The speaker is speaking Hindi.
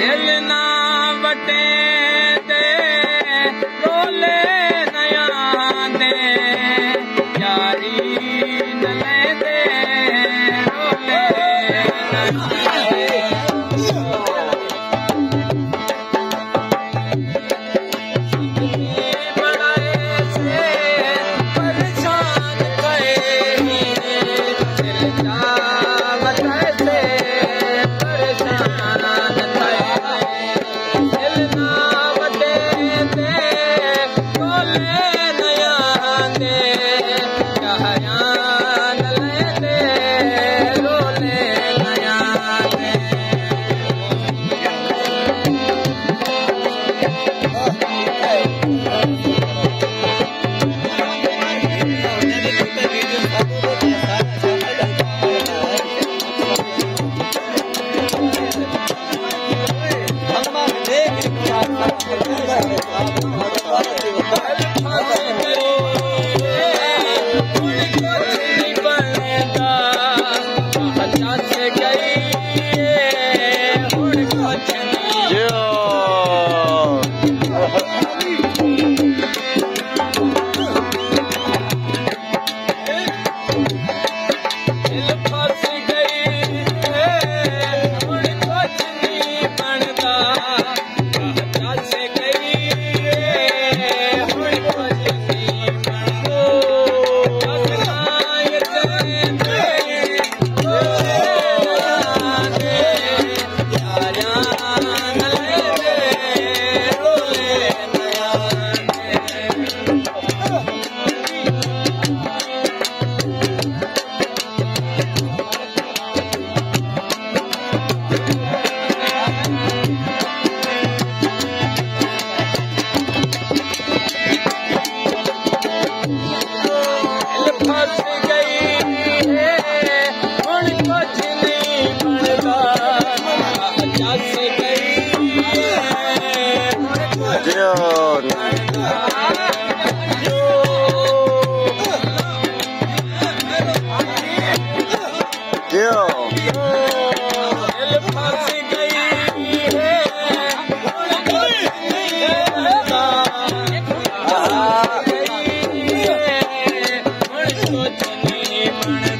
Elena. June. June. Thank you.